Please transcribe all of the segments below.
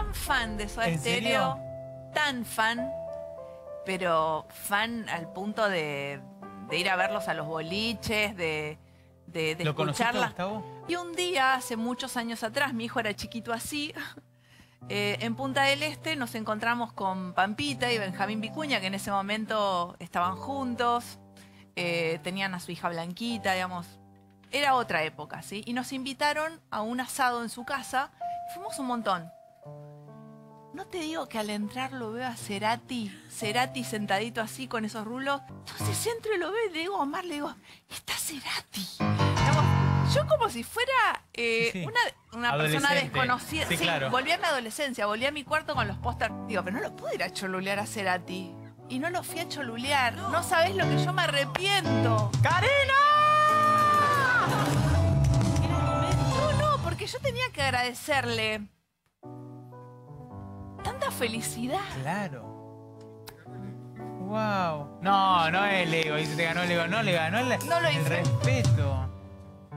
tan fan de Soda ¿En Stereo, serio? tan fan, pero fan al punto de, de ir a verlos a los boliches, de, de, de ¿Lo? Y un día, hace muchos años atrás, mi hijo era chiquito así, eh, en Punta del Este nos encontramos con Pampita y Benjamín Vicuña, que en ese momento estaban juntos, eh, tenían a su hija Blanquita, digamos. Era otra época, ¿sí? Y nos invitaron a un asado en su casa, fuimos un montón. No te digo que al entrar lo veo a Cerati, Cerati sentadito así con esos rulos. Entonces entro y lo veo y le digo a Omar, le digo, está Cerati. Yo como si fuera eh, Sí, sí. una, una persona desconocida. Sí, claro. volví a mi adolescencia, volví a mi cuarto con los pósters. Digo, pero no lo puedo ir a cholulear a Cerati. Y no lo fui a cholulear. No, sabes lo que yo me arrepiento. No, no, porque yo tenía que agradecerle felicidad. Claro. Wow. No, no es el ego. Dice, te ganó el ego. No le ganó el, No lo el hice. respeto.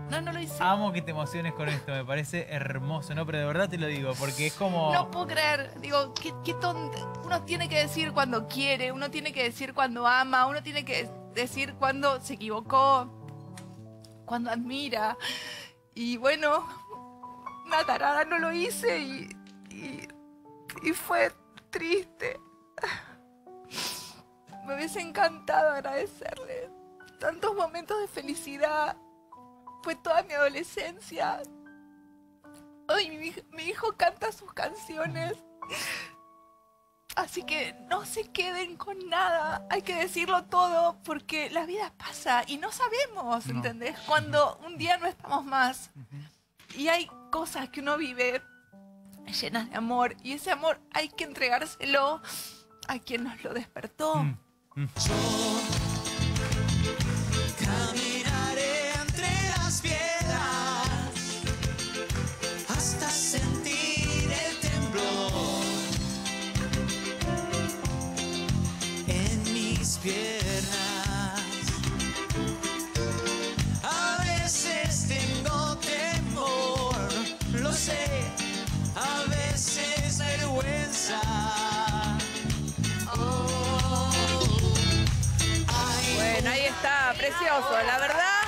No, no lo hice. Amo que te emociones con esto. Me parece hermoso. No, pero de verdad te lo digo. Porque es como... No puedo creer, digo, qué, qué tonto. Uno tiene que decir cuando quiere, uno tiene que decir cuando ama, uno tiene que decir cuando se equivocó, cuando admira. Y bueno, una tarada no lo hice y, y, y fue triste. Me hubiese encantado agradecerle tantos momentos de felicidad. Fue toda mi adolescencia. Ay, mi, hij- mi hijo canta sus canciones. Así que no se queden con nada. Hay que decirlo todo porque la vida pasa y no sabemos, No. ¿entendés? Cuando un día no estamos más. Y hay cosas que uno vive llenas de amor y ese amor hay que entregárselo a quien nos lo despertó. Mm, mm. Caminaré entre las piedras hasta sentir el temblor en mis piernas. Ahí está, precioso. La verdad,